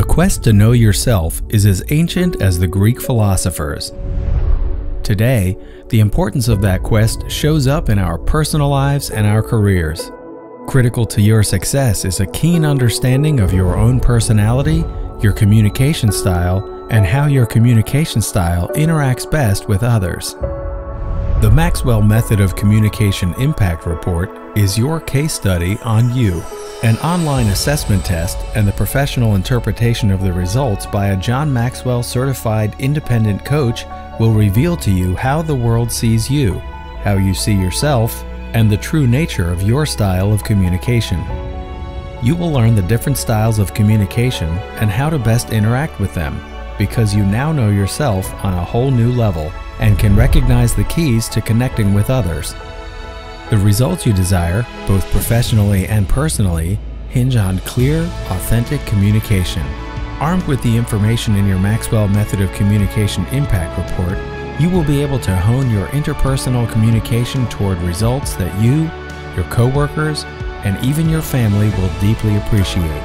The quest to know yourself is as ancient as the Greek philosophers. Today, the importance of that quest shows up in our personal lives and our careers. Critical to your success is a keen understanding of your own personality, your communication style, and how your communication style interacts best with others. The Maxwell Method of Communication Impact Report is your case study on you. An online assessment test and the professional interpretation of the results by a John Maxwell certified independent coach will reveal to you how the world sees you, how you see yourself, and the true nature of your style of communication. You will learn the different styles of communication and how to best interact with them because you now know yourself on a whole new level and can recognize the keys to connecting with others. The results you desire, both professionally and personally, hinge on clear, authentic communication. Armed with the information in your Maxwell Method of Communication Impact Report, you will be able to hone your interpersonal communication toward results that you, your coworkers, and even your family will deeply appreciate.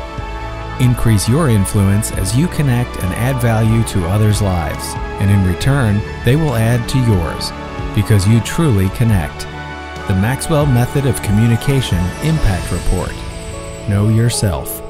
Increase your influence as you connect and add value to others' lives, and in return, they will add to yours because you truly connect. The Maxwell Method of Communication Impact Report. Know yourself.